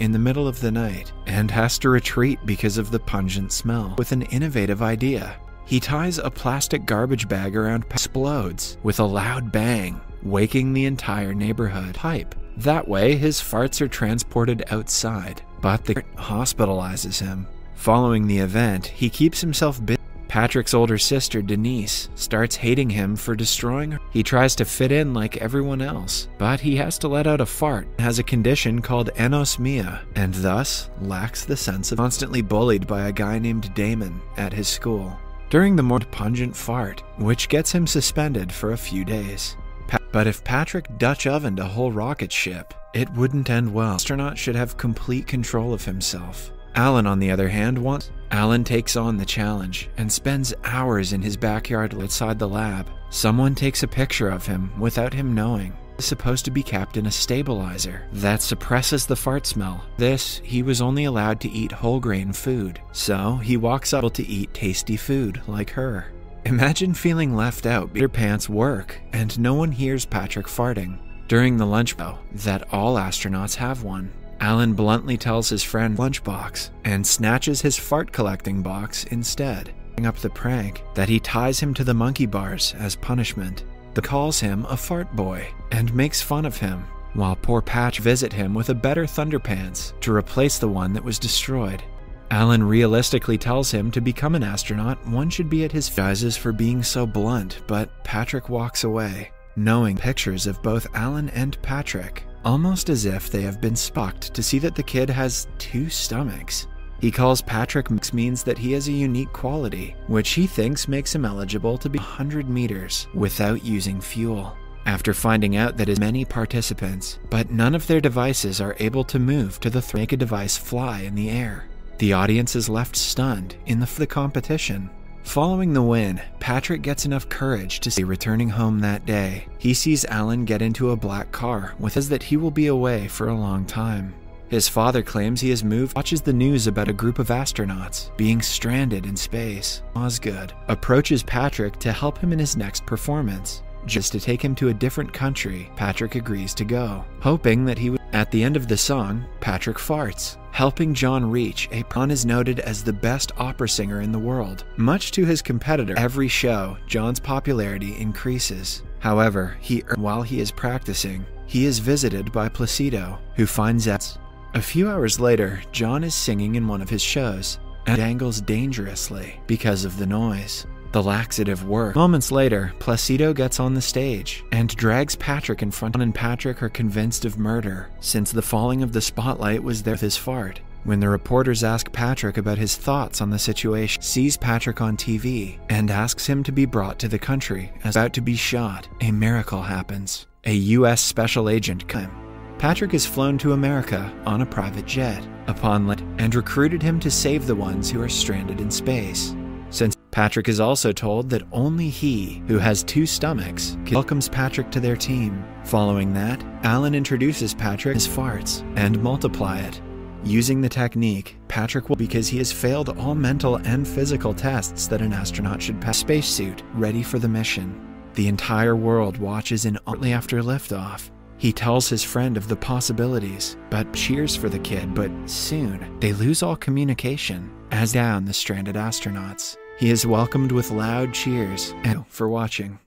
in the middle of the night and has to retreat because of the pungent smell with an innovative idea. He ties a plastic garbage bag around explodes with a loud bang, waking the entire neighborhood. Pipe. That way, his farts are transported outside, but the hospitalizes him. Following the event, he keeps himself busy. Patrick's older sister, Denise, starts hating him for destroying her. He tries to fit in like everyone else, but he has to let out a fart, has a condition called anosmia, and thus lacks the sense of constantly bullied by a guy named Damon at his school. During the more pungent fart, which gets him suspended for a few days. But if Patrick Dutch ovened a whole rocket ship, it wouldn't end well. astronaut should have complete control of himself. Alan, on the other hand, wants. Alan takes on the challenge and spends hours in his backyard outside the lab. Someone takes a picture of him without him knowing. Is supposed to be kept in a stabilizer that suppresses the fart smell. This, he was only allowed to eat whole grain food, so he walks up to eat tasty food like her. Imagine feeling left out. Your pants work, and no one hears Patrick farting. During the lunch though, that all astronauts have one. Alan bluntly tells his friend Lunchbox and snatches his fart collecting box instead, up the prank that he ties him to the monkey bars as punishment. The calls him a fart boy and makes fun of him, while poor Patch visit him with a better Thunderpants to replace the one that was destroyed. Alan realistically tells him to become an astronaut, one should be at his sizes for being so blunt, but Patrick walks away, knowing pictures of both Alan and Patrick almost as if they have been spocked to see that the kid has two stomachs. He calls Patrick Mix means that he has a unique quality, which he thinks makes him eligible to be 100 meters without using fuel. After finding out that as many participants, but none of their devices are able to move to the th- make a device fly in the air. The audience is left stunned in the, the competition Following the win, Patrick gets enough courage to see returning home that day. He sees Alan get into a black car with us that he will be away for a long time. His father claims he has moved, watches the news about a group of astronauts being stranded in space. Osgood approaches Patrick to help him in his next performance. Just to take him to a different country, Patrick agrees to go, hoping that he would. At the end of the song, Patrick farts, helping John reach a John is noted as the best opera singer in the world. Much to his competitor, every show, John's popularity increases. However, he while he is practicing, he is visited by Placido, who finds out. A few hours later, John is singing in one of his shows and dangles dangerously because of the noise. The laxative works. Moments later, Placido gets on the stage and drags Patrick in front, and Patrick are convinced of murder, since the falling of the spotlight was there with his fart. When the reporters ask Patrick about his thoughts on the situation, sees Patrick on TV and asks him to be brought to the country as about to be shot. A miracle happens. A U.S. special agent comes. Patrick is flown to America on a private jet upon land and recruited him to save the ones who are stranded in space. Since Patrick is also told that only he, who has two stomachs, welcomes Patrick to their team. Following that, Alan introduces Patrick his farts and multiply it. Using the technique, Patrick will because he has failed all mental and physical tests that an astronaut should pass spacesuit ready for the mission. The entire world watches in only after liftoff. He tells his friend of the possibilities, but cheers for the kid, but soon they lose all communication as down the stranded astronauts. He is welcomed with loud cheers and for watching.